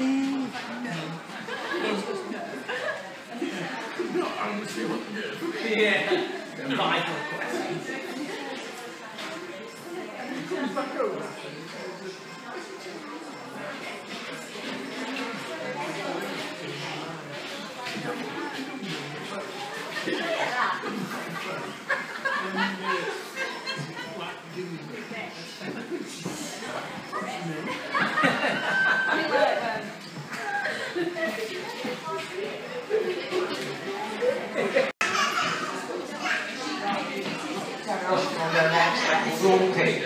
Yeah. Vital questions. He back over. Thank you. One day,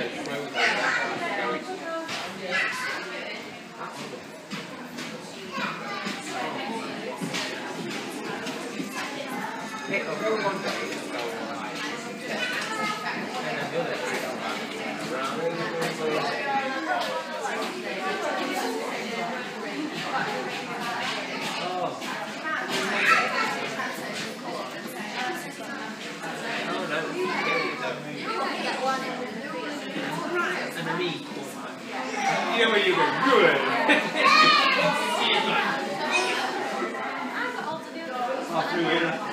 it'll go alright. An equal. You know you go, good. Oh, through here.